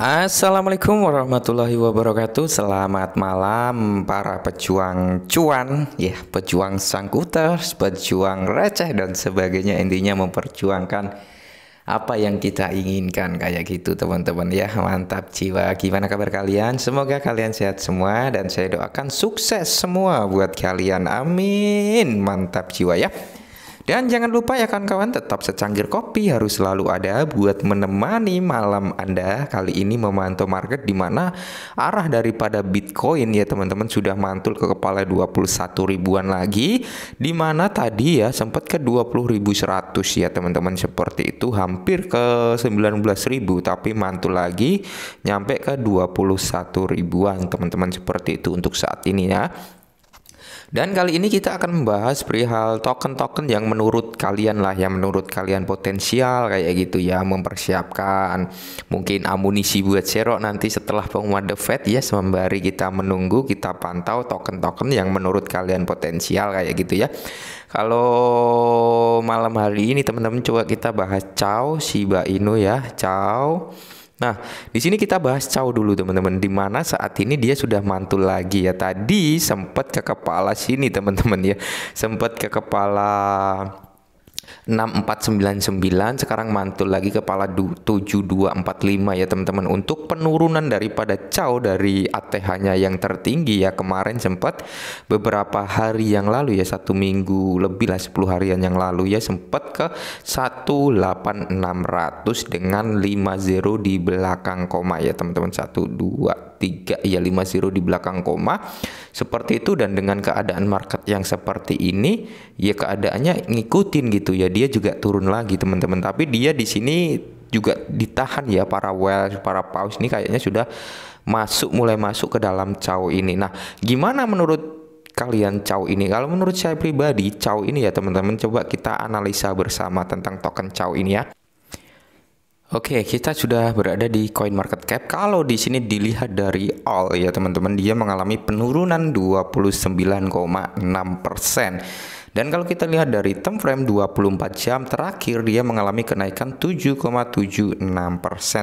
Assalamualaikum warahmatullahi wabarakatuh. Selamat malam para pejuang cuan. Ya pejuang sangkuters Pejuang receh dan sebagainya. Intinya memperjuangkan apa yang kita inginkan kayak gitu teman-teman. Ya mantap jiwa. Gimana kabar kalian? Semoga kalian sehat semua dan saya doakan sukses semua buat kalian. Amin. Mantap jiwa ya dan jangan lupa ya kawan-kawan tetap secangkir kopi. Harus selalu ada buat menemani malam Anda. Kali ini memantau market di mana arah daripada Bitcoin ya teman-teman sudah mantul ke kepala 21 ribuan lagi. Di mana tadi ya sempat ke 20.100 ya teman-teman. Seperti itu hampir ke 19.000 tapi mantul lagi nyampe ke 21 ribuan teman-teman. Seperti itu untuk saat ini ya dan kali ini kita akan membahas perihal token-token yang menurut kalian lah, yang menurut kalian potensial kayak gitu ya, mempersiapkan mungkin amunisi buat Zero nanti setelah pengumuman The Fed ya, sembari kita menunggu, kita pantau token-token yang menurut kalian potensial kayak gitu ya. Kalau malam hari ini teman-teman coba kita bahas Chow Shiba Inu ya, Chow Nah, di sini kita bahas Chow dulu teman-teman. Di mana saat ini dia sudah mantul lagi ya. Tadi sempat ke kepala sini teman-teman ya. Sempat ke kepala 6499 sekarang mantul lagi kepala 7245 ya teman-teman. Untuk penurunan daripada Chow dari ATH-nya yang tertinggi ya kemarin sempat beberapa hari yang lalu ya satu minggu lebih lah 10 harian yang lalu ya sempat ke 18600 dengan 50 di belakang koma ya teman-teman. 1 2 3 ya 50 di belakang koma. Seperti itu dan dengan keadaan market yang seperti ini ya keadaannya ngikutin gitu ya. Dia juga turun lagi teman-teman. Tapi dia di sini juga ditahan ya. Para well para paus ini kayaknya sudah masuk mulai masuk ke dalam caw ini. Nah gimana menurut kalian caw ini? Kalau menurut saya pribadi caw ini ya teman-teman coba kita analisa bersama tentang token caw ini ya Oke, kita sudah berada di coin market cap. Kalau di sini dilihat dari all ya teman-teman, dia mengalami penurunan 29,6%. Dan kalau kita lihat dari term frame 24 jam terakhir dia mengalami kenaikan 7,76%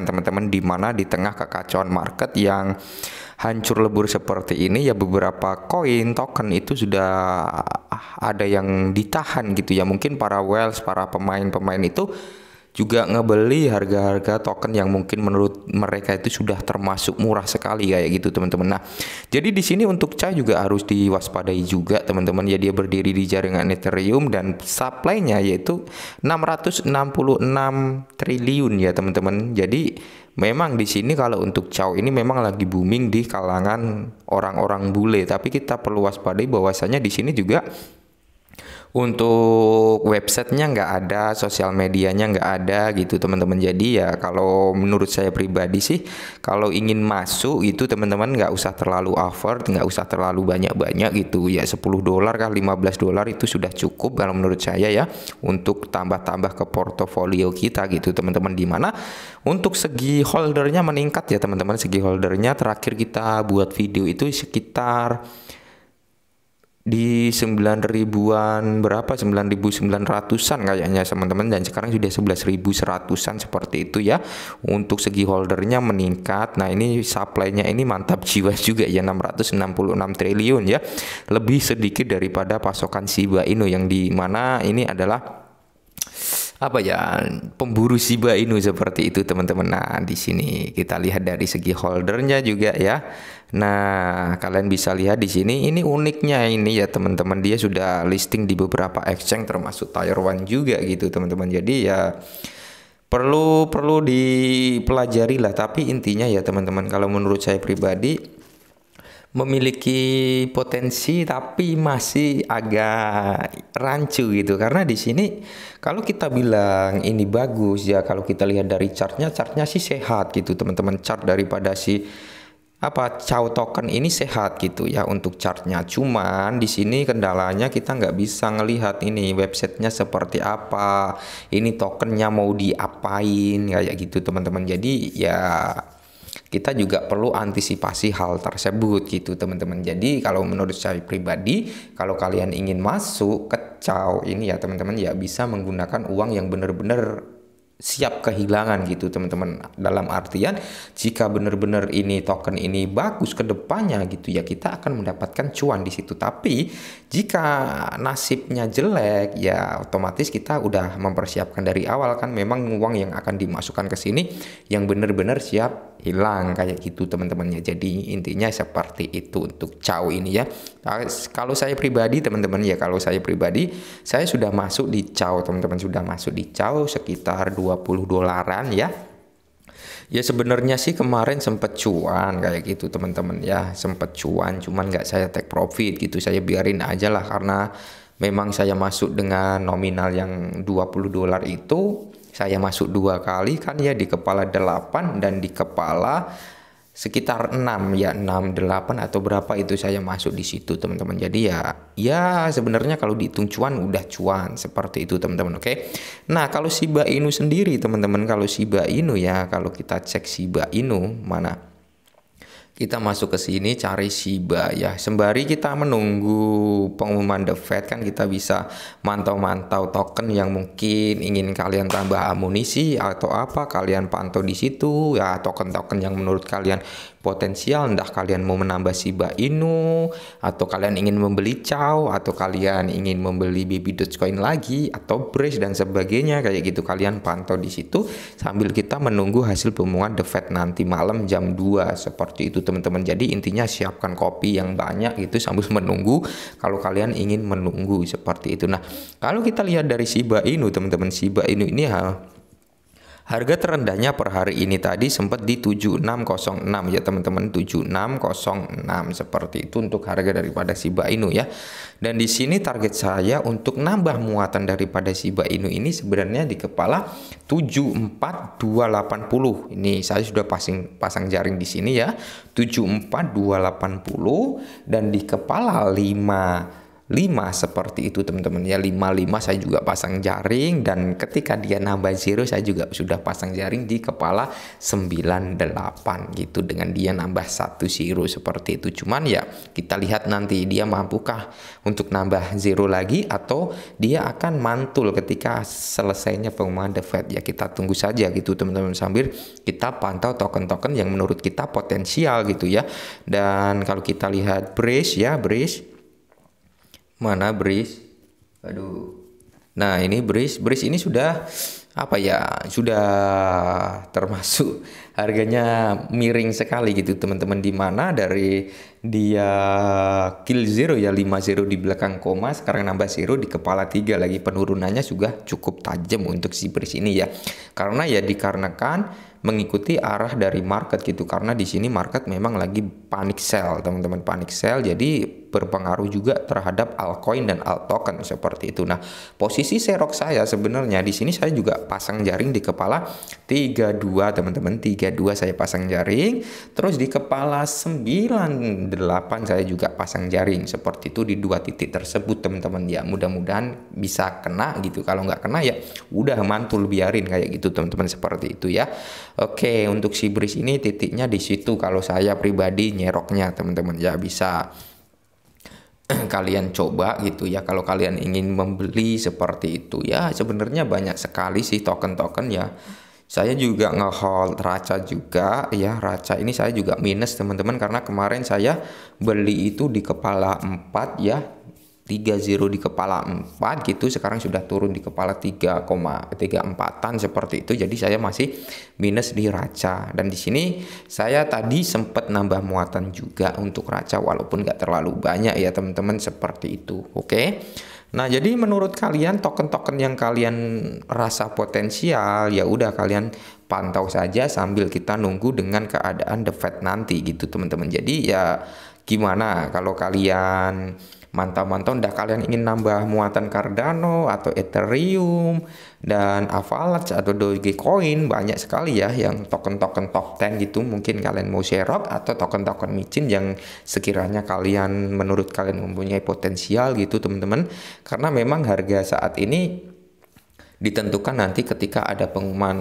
teman-teman di mana di tengah kekacauan market yang hancur lebur seperti ini ya beberapa koin token itu sudah ada yang ditahan gitu ya mungkin para whales para pemain-pemain itu juga ngebeli harga-harga token yang mungkin menurut mereka itu sudah termasuk murah sekali kayak gitu teman-teman. Nah, jadi di sini untuk CA juga harus diwaspadai juga teman-teman ya dia berdiri di jaringan Ethereum dan supply-nya yaitu 666 triliun ya teman-teman. Jadi memang di sini kalau untuk Chow ini memang lagi booming di kalangan orang-orang bule, tapi kita perlu waspadai bahwasanya di sini juga untuk websitenya nggak ada, sosial medianya nggak ada gitu teman-teman. Jadi ya kalau menurut saya pribadi sih, kalau ingin masuk itu teman-teman nggak usah terlalu effort, nggak usah terlalu banyak-banyak gitu. Ya 10 dolar kah 15 dolar itu sudah cukup kalau menurut saya ya untuk tambah-tambah ke portofolio kita gitu teman-teman. di mana untuk segi holdernya meningkat ya teman-teman. Segi holdernya terakhir kita buat video itu sekitar di 9 ribuan berapa? 9.900an kayaknya teman-teman. Dan sekarang sudah 11.100an seperti itu ya. Untuk segi holdernya meningkat. Nah ini supply-nya ini mantap jiwa juga ya. 666 triliun ya. Lebih sedikit daripada pasokan Shiba Inu yang di mana ini adalah apa ya pemburu Shiba Inu seperti itu teman-teman. Nah di sini kita lihat dari segi holdernya juga ya. Nah kalian bisa lihat di sini ini uniknya ini ya teman-teman dia sudah listing di beberapa exchange termasuk Tier One juga gitu teman-teman. Jadi ya perlu perlu dipelajari lah. Tapi intinya ya teman-teman kalau menurut saya pribadi memiliki potensi tapi masih agak rancu gitu. Karena di sini kalau kita bilang ini bagus ya kalau kita lihat dari chartnya chartnya sih sehat gitu. Teman-teman chart daripada si apa chow token ini sehat gitu ya untuk chartnya. Cuman di sini kendalanya kita nggak bisa ngelihat ini websitenya seperti apa ini tokennya mau diapain kayak gitu teman-teman. Jadi ya kita juga perlu antisipasi hal tersebut gitu teman-teman. Jadi kalau menurut saya pribadi kalau kalian ingin masuk ke caw ini ya teman-teman ya bisa menggunakan uang yang benar-benar siap kehilangan gitu teman-teman. Dalam artian jika benar-benar ini token ini bagus ke depannya gitu ya kita akan mendapatkan cuan di situ. Tapi jika nasibnya jelek ya otomatis kita udah mempersiapkan dari awal kan. Memang uang yang akan dimasukkan ke sini yang benar-benar siap hilang kayak gitu teman-temannya jadi intinya seperti itu untuk caw ini ya. Nah, kalau saya pribadi teman-teman ya kalau saya pribadi saya sudah masuk di caw teman-teman. Sudah masuk di caw sekitar 20 dolaran ya. Ya sebenarnya sih kemarin sempet cuan kayak gitu teman-teman. Ya sempet cuan cuman nggak saya take profit gitu. Saya biarin aja lah karena memang saya masuk dengan nominal yang 20 dolar itu saya masuk dua kali kan ya di kepala 8 dan di kepala sekitar 6 ya 6 8 atau berapa itu saya masuk di situ teman-teman. Jadi ya ya sebenarnya kalau dihitung cuan udah cuan seperti itu teman-teman oke? Nah kalau Shiba Inu sendiri teman-teman kalau Shiba Inu ya kalau kita cek Shiba Inu mana kita masuk ke sini cari Shiba ya. Sembari kita menunggu pengumuman The Fed kan kita bisa mantau-mantau token yang mungkin ingin kalian tambah amunisi atau apa kalian pantau di situ ya token-token yang menurut kalian potensial entah kalian mau menambah Shiba Inu atau kalian ingin membeli Chow atau kalian ingin membeli Baby Dogecoin lagi atau Brace dan sebagainya kayak gitu. Kalian pantau di situ sambil kita menunggu hasil pengumuman The Fed nanti malam jam 2 seperti itu teman-teman. Jadi intinya siapkan kopi yang banyak itu sambil menunggu kalau kalian ingin menunggu. Seperti itu. Nah kalau kita lihat dari Shiba Inu teman-teman Shiba Inu ini ha, Harga terendahnya per hari ini tadi sempat di 7606 ya teman-teman 7606 seperti itu untuk harga daripada Shiba Inu ya. Dan di sini target saya untuk nambah muatan daripada Shiba Inu ini sebenarnya di kepala 74280. Ini saya sudah pasang pasang jaring di sini ya. 74280 dan di kepala 5 5 seperti itu teman-teman. Ya 55 saya juga pasang jaring dan ketika dia nambah zero saya juga sudah pasang jaring di kepala 98 gitu. Dengan dia nambah satu zero seperti itu. Cuman ya kita lihat nanti dia mampukah untuk nambah zero lagi atau dia akan mantul ketika selesainya pengumuman The Fed. Ya kita tunggu saja gitu teman-teman. Sambil kita pantau token-token yang menurut kita potensial gitu ya. Dan kalau kita lihat brace ya brace Mana bris? Aduh. Nah, ini bris. Bris ini sudah apa ya? Sudah termasuk harganya miring sekali gitu teman-teman. Di mana? Dari dia kill zero ya 5 zero di belakang koma sekarang nambah zero di kepala tiga lagi. Penurunannya juga cukup tajam untuk si bris ini ya. Karena ya dikarenakan mengikuti arah dari market gitu. Karena di sini market memang lagi panic sell teman-teman. Panic sell jadi berpengaruh juga terhadap altcoin dan alt token seperti itu. Nah, posisi serok saya sebenarnya di sini saya juga pasang jaring di kepala 32 teman-teman. 32 saya pasang jaring, terus di kepala 98 saya juga pasang jaring seperti itu di dua titik tersebut teman-teman. Ya, mudah-mudahan bisa kena gitu. Kalau nggak kena ya udah mantul biarin kayak gitu teman-teman seperti itu ya. Oke, untuk si bris ini titiknya di situ kalau saya pribadi nyeroknya teman-teman ya bisa kalian coba gitu ya kalau kalian ingin membeli seperti itu ya sebenarnya banyak sekali sih token-token ya saya juga ngehold raca juga ya. Raca ini saya juga minus teman-teman karena kemarin saya beli itu di kepala 4 ya. 3-0 di kepala 4 gitu sekarang sudah turun di kepala 3,34an seperti itu. Jadi saya masih minus di raca. Dan di sini saya tadi sempat nambah muatan juga untuk raca walaupun gak terlalu banyak ya teman-teman seperti itu. Oke? okay? Nah, jadi menurut kalian token-token yang kalian rasa potensial ya udah kalian pantau saja sambil kita nunggu dengan keadaan the Fed nanti gitu teman-teman. Jadi ya gimana kalau kalian mantau-mantau ndak kalian ingin nambah muatan Cardano atau Ethereum dan Avalanche atau Dogecoin banyak sekali ya yang token-token top 10 gitu. Mungkin kalian mau share atau token-token micin yang sekiranya kalian menurut kalian mempunyai potensial gitu teman-teman. Karena memang harga saat ini ditentukan nanti ketika ada pengumuman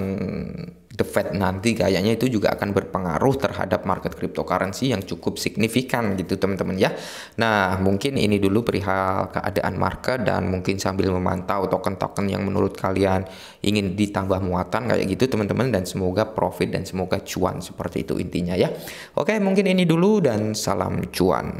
The Fed nanti kayaknya itu juga akan berpengaruh terhadap market cryptocurrency yang cukup signifikan gitu teman-teman ya. Nah mungkin ini dulu perihal keadaan market dan mungkin sambil memantau token-token yang menurut kalian ingin ditambah muatan kayak gitu teman-teman dan semoga profit dan semoga cuan seperti itu intinya ya. Oke mungkin ini dulu dan salam cuan.